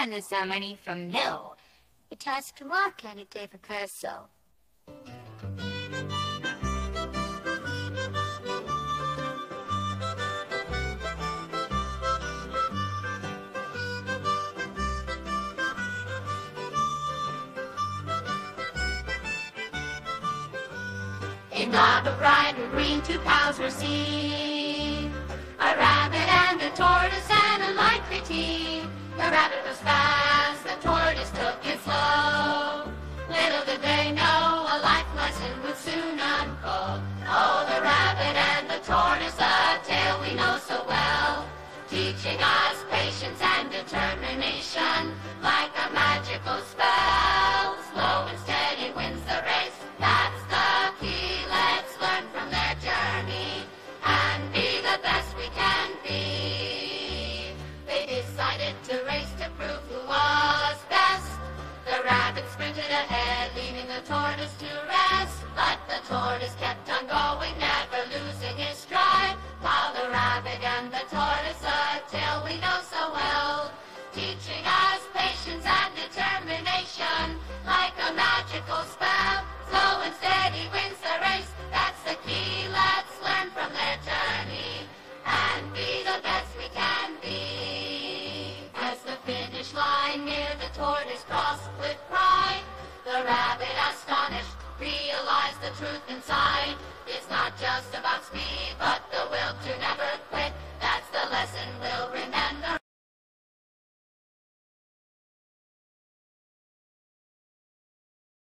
and the ceremony from nil. It has to work any day for Perso. In of bright and green, two cows were seen. Rabbit was fast, the tortoise took it slow. Little did they know a life lesson would soon unfold. Oh, the rabbit and the tortoise, a tale we know so well. Teaching us patience and determination tale we know so well, teaching us patience and determination like a magical spell. Slow and steady wins the race. That's the key. Let's learn from their journey and be the best we can be. As the finish line near the tortoise crossed with pride, the rabbit astonished realized the truth inside. It's not just about speed, but